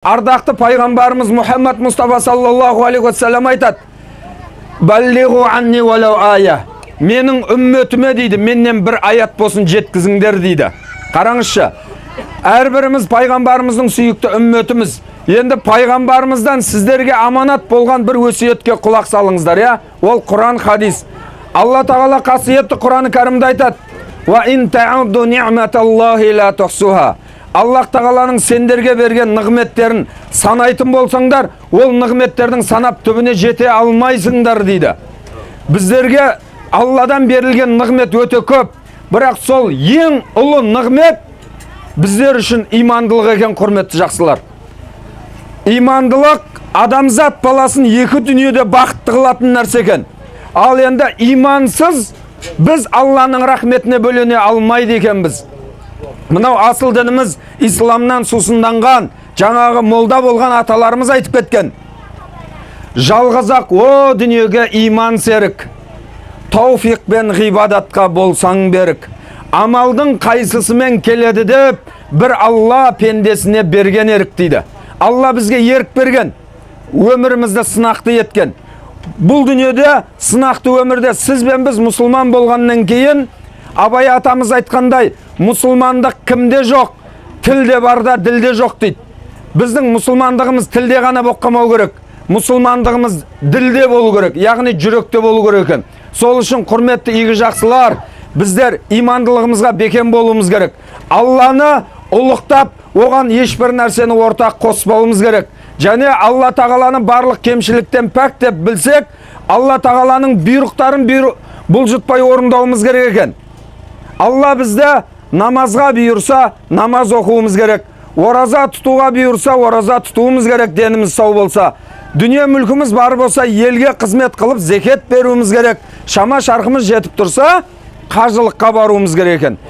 ардақты пайғамбарымыз мұхаммад мұстафа саллаллаху алейхи уассалам айтады баллиғу анни уалау ая менің үмметіме дейді менен бір аят болсын жеткізіңдер дейді қараңызшы әрбіріміз пайғамбарымыздың сүйікті үмметіміз енді пайғамбарымыздан сіздерге аманат болған бір өсиетке құлақ салыңыздар иә ол құран хадис алла тағала қасиетті құран кәрімде айтады аллах тағаланың сендерге берген нығметтерін санайтын болсаңдар ол нығметтердің санап түбіне жете алмайсыңдар дейді. Біздерге алладан берілген нығмет өте көп. Бірақ сол ең ұлы нығмет біздер үшін имандылық екен құрметті жақсылар. Имандылық адамзат баласын екі дүниеде бақытты қылатын нәрсе екен. Ал енді имансыз біз алланың рахметіне бөлене алмайды екенбіз. Мынау асыл дініміз исламнан сусынданған жаңағы молда болған аталарымыз айтып кеткен. Жалғыз ақ о дүниеге иман серік. Тауфиқ пен ғибадатқа болсаң берік. Амалдың қайсысымен келеді деп бір алла пендесіне берген ерік дейді. Алла бізге ерік берген өмірімізді сынақты еткен. Бұл дүниеде сынақты өмірде сіз бен біз мұсылман болғаннан кейін абай атамыз айтқандай мұсылмандық кімде жоқ тілде бар да ділде жоқ дейді біздің мұсылмандығымыз тілде ғана болып қалмау керек мұсылмандығымыз ділде болу керек яғни жүректе болу керек екен сол үшін құрметті игі жақсылар біздер имандылығымызға бекем болуымыз керек алланы ұлықтап оған ешбір нәрсені ортақ қоспауымыз керек және алла тағаланы барлық кемшіліктен пәк деп білсек алла тағаланың бұйрықтарын бұлжытпай орындауымыз керек екен алла бізді намазға бұйырса намаз оқуымыз керек ораза тұтуға бұйырса ораза тұтуымыз керек деніміз сау болса дүние мүлкіміз бар болса елге қызмет қылып зекет беруіміз керек шама шарқымыз жетіп тұрса қажылыққа баруымыз керек екен